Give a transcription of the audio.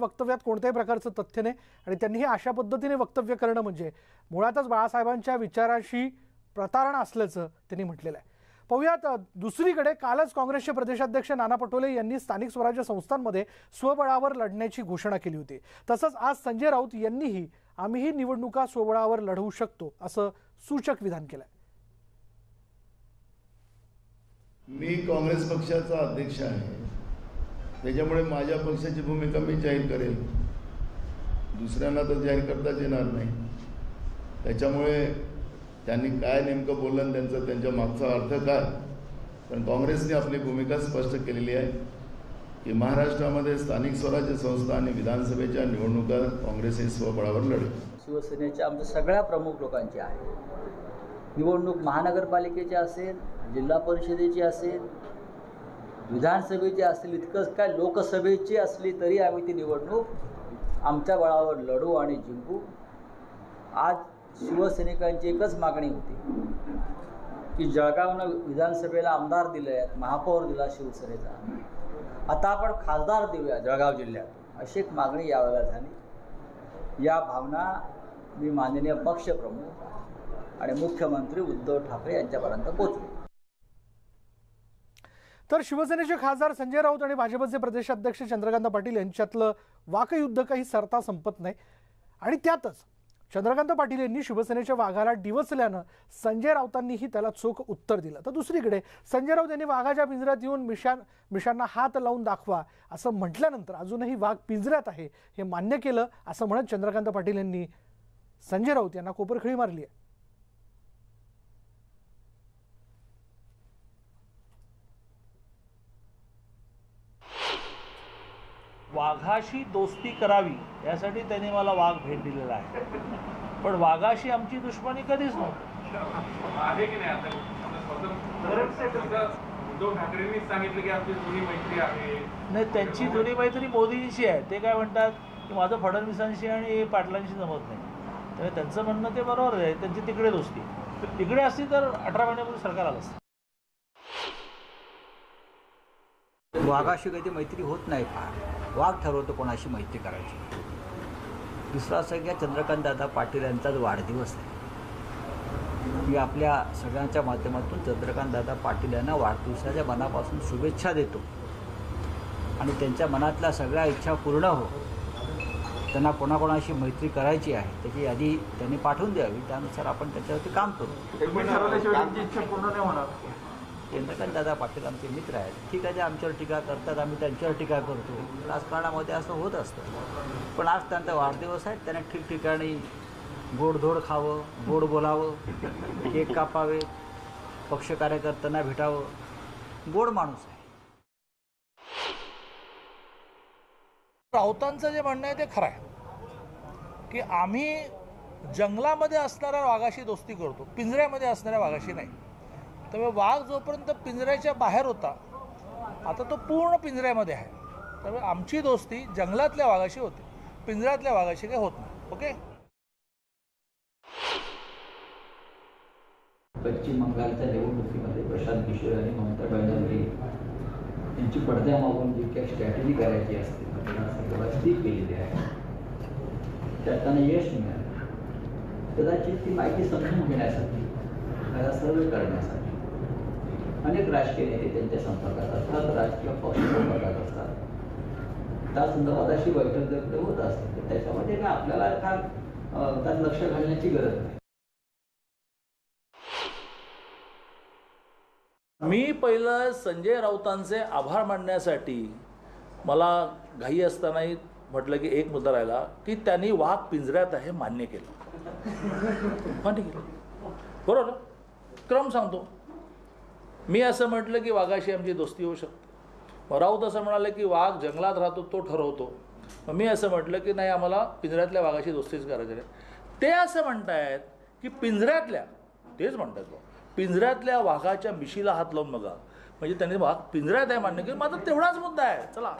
वक्तव्यात कोणत्याही प्रकारचं तथ्य नाही आणि त्यांनी हे अशा पद्धतीने वक्तव्य करणं म्हणजे मुळातच बाळासाहेबांच्या विचाराशी प्रतारणा असल्याचं त्यांनी म्हटलेलं आहे. पाहुयात दुसरीकडे कालच काँग्रेसचे प्रदेशाध्यक्ष नाना पटोले यांनी स्थानिक स्वराज्य संस्थांमध्ये स्वबळावर लढण्याची घोषणा केली होती. तसंच आज संजय राऊत यांनीही आम्हीही निवडणुका स्वबळावर लढवू शकतो असं सूचक विधान केलंय. मी काँग्रेस पक्षाचा अध्यक्ष आहे. त्याच्यामुळे माझ्या पक्षाची भूमिका मी जाहीर करेल दुसऱ्यांना तर जाहीर करताच येणार नाही. त्याच्यामुळे त्यांनी काय नेमकं बोललं त्यांचं त्यांचा त्यांच्या मागचा अर्थ काय? पण काँग्रेसने आपली भूमिका स्पष्ट केलेली आहे की महाराष्ट्रामध्ये स्थानिक स्वराज्य संस्था आणि विधानसभेच्या निवडणुका काँग्रेस हे स्वबळावर लढेल. शिवसेनेच्या आमच्या सगळ्या प्रमुख लोकांची आहे निवडणूक महानगरपालिकेची असेल जिल्हा परिषदेची असेल विधानसभेची असली इतकंच काय लोकसभेची असली तरी आम्ही ती निवडणूक आमच्या बळावर लढू आणि जिंकू. आज शिवसैनिकांची एकच मागणी होती की जळगावनं विधानसभेला आमदार दिले आहेत महापौर दिला शिवसेनेचा. आता आपण खासदार देऊया जळगाव जिल्ह्यात. अशी एक मागणी यावेळेला झाली. या भावना मी माननीय पक्षप्रमुख आणि मुख्यमंत्री उद्धव ठाकरे यांच्यापर्यंत पोचली तर शिवसेनेचे खासदार संजय राऊत आणि भाजपचे प्रदेशाध्यक्ष चंद्रकांत पाटील यांच्यातलं वाकयुद्ध काही सरता संपत नाही. आणि त्यातच चंद्रकांत पाटील यांनी शिवसेनेच्या वाघाला डिवचल्यानं संजय राऊतांनीही त्याला चोख उत्तर दिलं. तर दुसरीकडे संजय राऊत यांनी वाघाच्या पिंजऱ्यात येऊन मिशान मिशांना हात लावून दाखवा असं म्हटल्यानंतर अजूनही वाघ पिंजऱ्यात आहे हे मान्य केलं असं म्हणत चंद्रकांत पाटील यांनी संजय राऊत यांना कोपरखळी मारली आहे. वाघाशी दोस्ती करावी यासाठी त्यांनी मला वाघ भेट दिलेला आहे. पण वाघाशी आमची दुश्मनी कधीच नव्हती. आहे की नाही आता? स्वतंत्र उद्धव ठाकरेंनी सांगितलं की आपली जुनी मैत्री आहे. नाही त्यांची जुनी मैत्री मोदींशी आहे. ते काय म्हणतात की माझं फडणवीसांशी आणि पाटलांशी जमत नाही. त्यामुळे त्यांचं म्हणणं ते बरोबर आहे. त्यांची तिकडे दोस्ती तिकडे असती तर अठरा महिन्यापूर्वी सरकार आलं असतं. वाघाशी कधी मैत्री होत नाही फार. वाघ ठरवतो कोणाशी मैत्री करायची. दुसरा सगळ्या चंद्रकांतदादा चंद्रकांत दादा पाटील यांचाच वाढदिवस आहे मी आपल्या सगळ्यांच्या माध्यमातून चंद्रकांतदादा पाटील यांना वाढदिवसाच्या मनापासून शुभेच्छा देतो. आणि त्यांच्या मनातल्या सगळ्या इच्छा पूर्ण हो त्यांना कोणाकोणाशी मैत्री करायची आहे त्याची यादी त्यांनी पाठवून द्यावी त्यानुसार आपण त्याच्यावरती काम करू. चंद्रकांत दादा पाटील आमचे मित्र आहेत. ठीक आहे ते आमच्यावर टीका करतात आम्ही त्यांच्यावर टीका करतो. राजकारणामध्ये असं होत असतं. पण आज त्यांचा वाढदिवस आहे त्यांना ठिकठिकाणी गोडधोड खावं गोड बोलावं केक कापावे पक्ष कार्यकर्त्यांना भेटावं. गोड माणूस आहे. राऊतांचं जे म्हणणं आहे ते खरं आहे. की आम्ही जंगलामध्ये असणाऱ्या वाघाशी दोस्ती करतो पिंजऱ्यामध्ये असणाऱ्या वाघाशी नाही. त्यामुळे वाघ जोपर्यंत पिंजऱ्याच्या बाहेर होता आता तो पूर्ण पिंजऱ्यामध्ये आहे. त्यामुळे आमची दोस्ती जंगलातल्या वाघाशी होते. पिंजऱ्यातल्या वाघाशी काही होत नाही. ओके? पश्चिम बंगालच्या निवडणुकीमध्ये प्रशांत किशोर आणि ममता बॅनर्जी यांची पडद्यामागून जी काही स्ट्रॅटेजी करायची असते विधानसभेला ती केलेली आहे. त्यात त्यांना यश मिळालं. कदाचित ती माहिती समजून घेण्यासाठी त्याला सर्व करण्यासाठी अनेक राजकीय नेते त्यांच्या संपर्कात असतात राजकीय पक्ष संपर्कात असतात. त्या संदर्भात अशी बैठक जर होत असते तर त्याच्यामध्ये काय आपल्याला फार त्यात लक्ष घालण्याची गरज नाही. मी पहिलं संजय राऊतांचे आभार मानण्यासाठी मला घाई असतानाही म्हटलं की एक मुद्दा राहिला की त्यांनी वाघ पिंजऱ्यात आहे मान्य केलं. मान्य केलं बरोबर? क्रम सांगतो. मी असं म्हटलं की वाघाशी आमची दोस्ती होऊ शकते. मग राऊत असं म्हणाले की वाघ जंगलात राहतो तो ठरवतो. मग मी असं म्हटलं की नाही आम्हाला पिंजऱ्यातल्या वाघाशी दोस्तीच करायची नाही ते असं म्हणतायत की पिंजऱ्यातल्या तेच म्हणतात बुवा. पिंजऱ्यातल्या वाघाच्या मिशीला हात लावून बघा. म्हणजे त्यांनी वाघ पिंजऱ्यात आहे मान्य की माझा तेवढाच मुद्दा आहे. चला.